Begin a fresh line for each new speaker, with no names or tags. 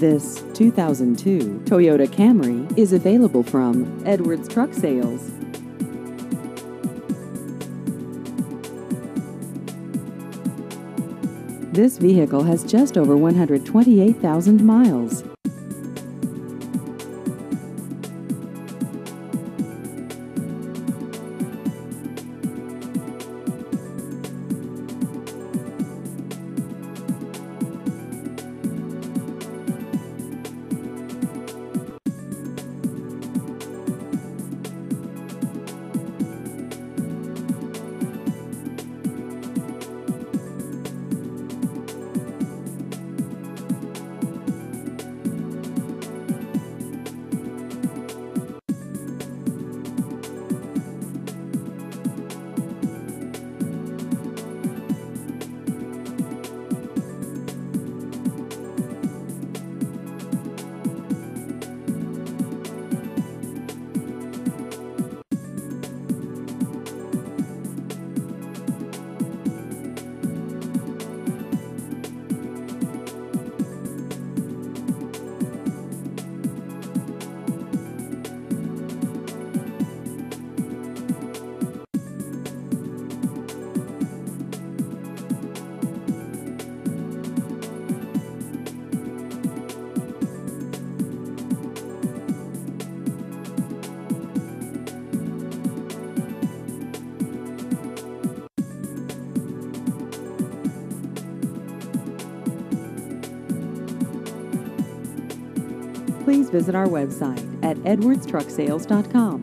This 2002 Toyota Camry is available from Edwards Truck Sales. This vehicle has just over 128,000 miles. Please visit our website at edwardstrucksales.com.